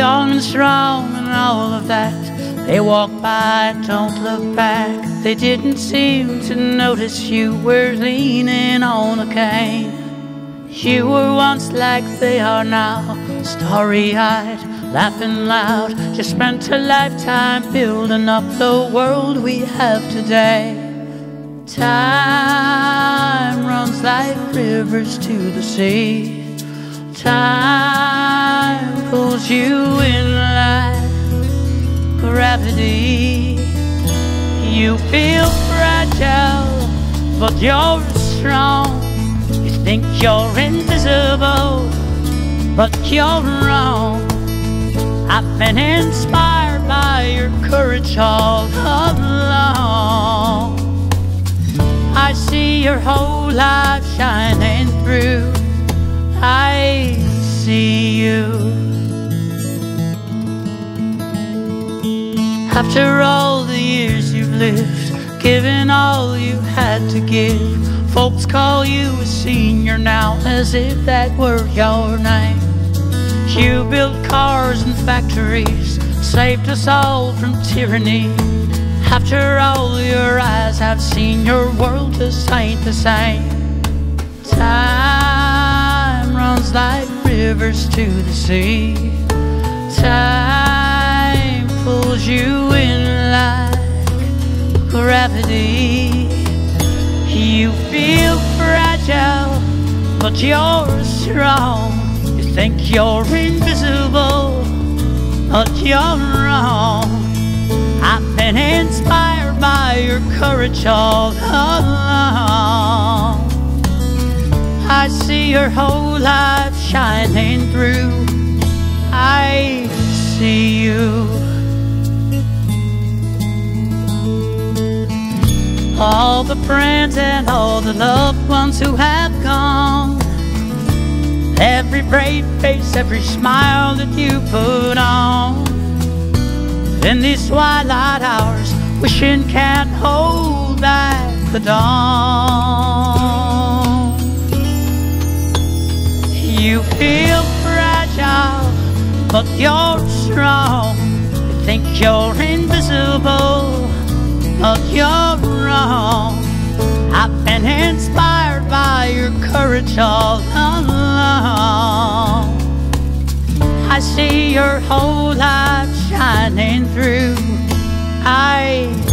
and strong and all of that. They walk by, don't look back. They didn't seem to notice you were leaning on a cane. You were once like they are now, starry eyed, laughing loud. You spent a lifetime building up the world we have today. Time runs like rivers to the sea. Time pulls you in like gravity. You feel fragile, but you're strong. You think you're invisible, but you're wrong. I've been inspired by your courage all along. I see your whole life shining After all the years you've lived, given all you had to give, folks call you a senior now as if that were your name. You built cars and factories, saved us all from tyranny. After all your eyes have seen, your world just ain't the same. Time runs like rivers to the sea. You feel fragile, but you're strong. You think you're invisible, but you're wrong. I've been inspired by your courage all along. I see your whole life shining through. I see you. All the friends and all the loved ones who have gone. Every brave face, every smile that you put on. In these twilight hours, wishing can't hold back the dawn. You feel fragile, but you're strong. You think you're invisible, but you're wrong. I've been inspired by your courage all along. I see your whole life shining through. I